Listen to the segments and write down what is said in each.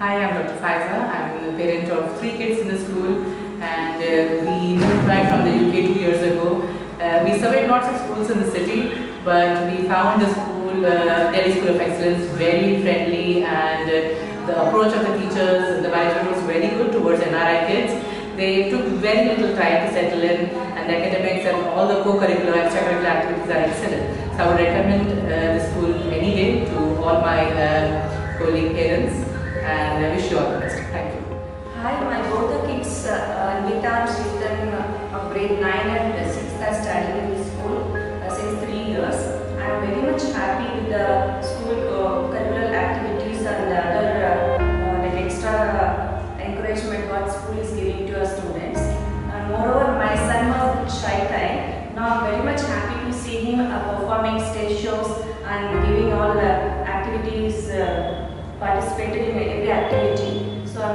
Hi, I'm Dr. Faiza. I'm the parent of three kids in the school and uh, we moved back from the UK two years ago. Uh, we surveyed lots of schools in the city but we found the school, uh, Delhi School of Excellence, very friendly and uh, the approach of the teachers, the management was very good towards NRI kids. They took very little time to settle in and the academics and all the co-curricular and extracurricular activities are excellent. So I would recommend uh, the school any day to all my uh, colleague parents and I wish you all the best. Thank you. Hi, my both the kids, uh, Nita and Sritan, uh, of grade 9 and 6 are studying in this school uh, since 3 years. I am very much happy with the school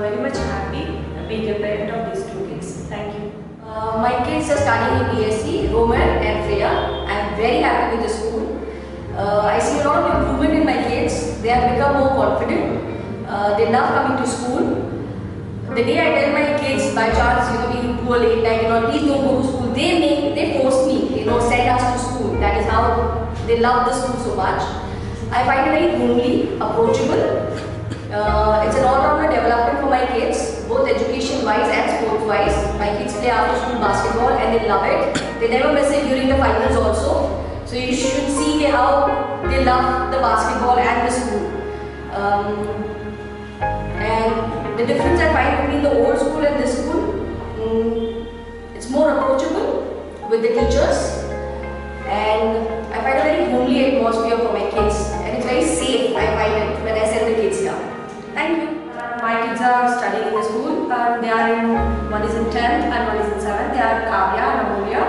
very much happy being a parent of these two kids. Thank you. Uh, my kids are studying in DSE, Roman and Freya. I'm very happy with the school. Uh, I see a lot of improvement in my kids. They have become more confident. Uh, they love coming to school. The day I tell my kids by chance, you know, we do a late night, you know, please don't go to school, they make, they force me, you know, send us to school. That is how they love the school so much. I find it very homely, approachable. Uh, it's an all-rounder development for my kids, both education-wise and sports-wise. My kids play after-school basketball and they love it. They never miss it during the finals also. So you should see how they love the basketball and the school. Um, and the difference I find between the are in, one is in 10th and one is in 7th. They are Kavya and Amulya.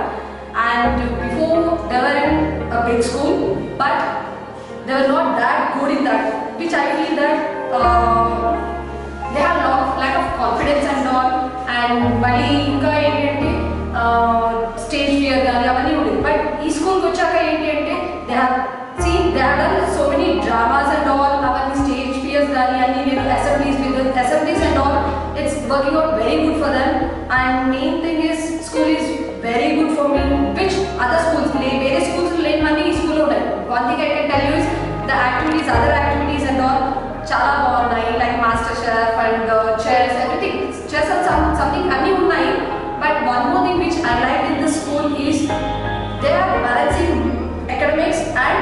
And before they were in a big school but they were not that good in that which I feel that uh, they have lot, lack of confidence and all and మళ్ళీ ఇంకా ఏంటంటే stage fear కానీ అవన్నీ ఉండేది but ఈ స్కూల్కి వచ్చాక ఏంటి అంటే they have seen they have done so many dramas and all అవన్నీ స్టేజ్ ఫియర్స్ కానీ అన్ని లేదు assemblies with assemblies and it's working out very good for them. And main thing is school is very good for me which other schools play various schools play one school only one thing I can tell you is the activities other activities and all chala bagunnai like master chef and uh, the chairs everything. Chess and some, something anni unnai but one more thing which I like in this school is they are balancing academics and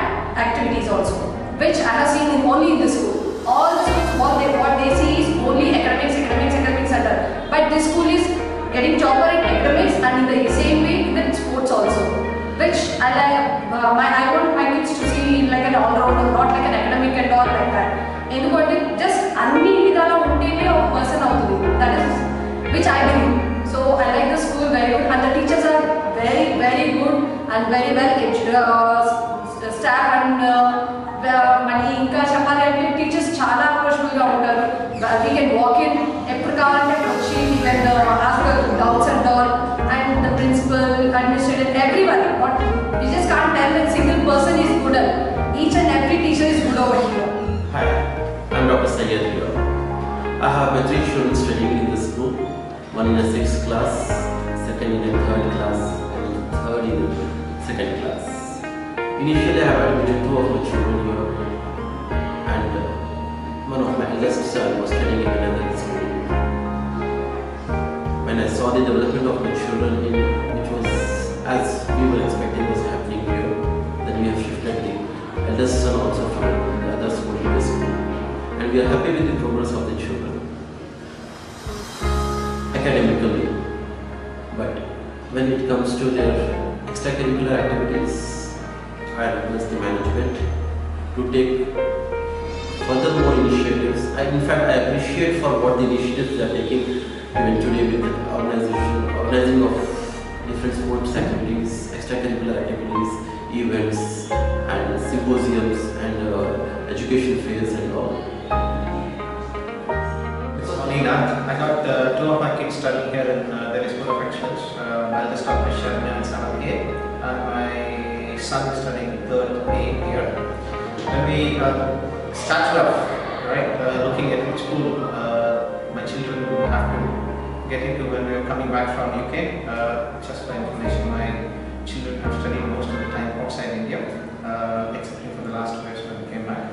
activities also which I have seen only in this school. All what they what they see is only academics school is getting topper in academics and in the same way with sports also which I like uh, my I want my kids to see like an all-rounder not like an academic and all like that ఎందుకంటే just అన్ని విధాలా ఉంటేనే ఒక person అవుతుంది that is which I believe so I like the school very good and the teachers are very very good and very well staff and మళ్ళీ ఇంకా చెప్పాలి అంటే టీచర్స్ చాలా అప్రోచబుల్గా ఉంటారు వీ కెన్ వాక్ ఇన్ ఎప్పుడు కావాలంటే అప్పుడు వచ్చి we can ask doubts and all and the principal administrator every one what you just can't tell that single person is good each and every teacher is good over here Hi, I'm Dr. Sayed here. I have my three children studying in the school. One in the sixth class, second in the third class, and third in the second class. Initially, I have admitted two of my children here, and uh, one of my eldest son was studying in another school. When I saw the development of my children, in, which was as we were expecting was happening here, then we have shifted the eldest son also from the other school to this school. And we are happy with the progress of the children academically. But when it comes to their extracurricular activities, I request the management to take furthermore initiatives. I, in fact, I appreciate for what the initiatives they are taking even today with the organization, organizing of different sports activities, extracurricular activities, events, and symposiums and uh, education fairs and all. So, Nina, I got uh, two of my kids studying here in uh, Delhi School of Excellence. Uh, my eldest daughter is Sharmina son is turning third year. here. When we uh, started off, right, uh, looking at which school uh, my children would have to get into when we were coming back from UK, uh, just for information, my children have studied most of the time outside India, uh, excepting for the last two years when we came back.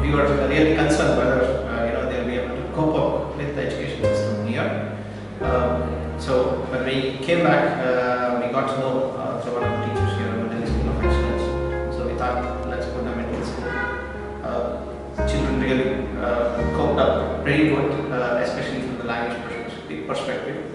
we were really concerned whether you know they'll be able to cope up with the education system here. Um, so when we came back, uh, we got to know uh, really uh, up very good, uh, especially from the language perspective.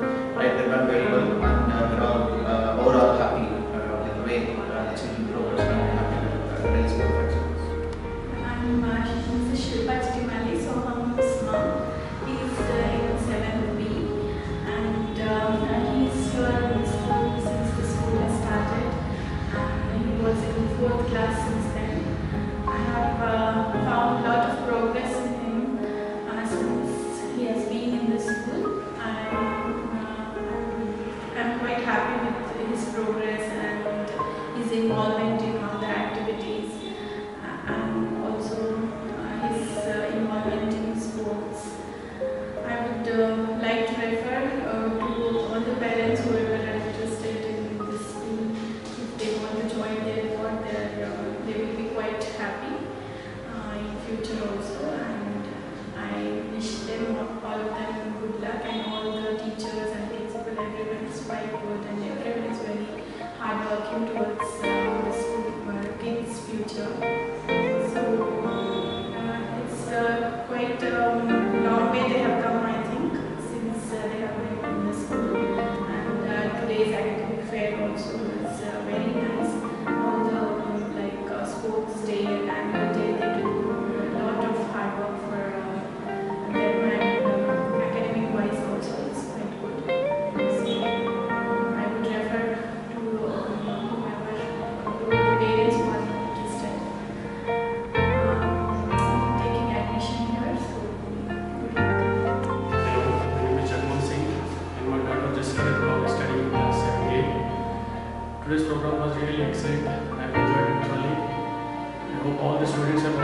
all the students have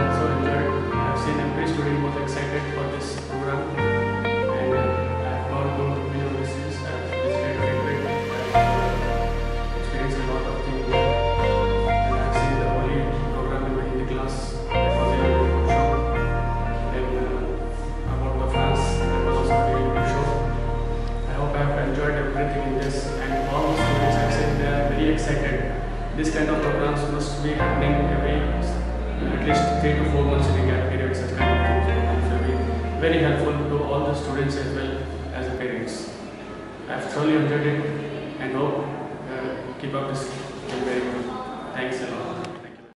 least three to four months in a gap period, such kind of things will be very helpful to all the students as well as the parents. I have thoroughly enjoyed it and hope uh, keep up this very good. Thanks a lot.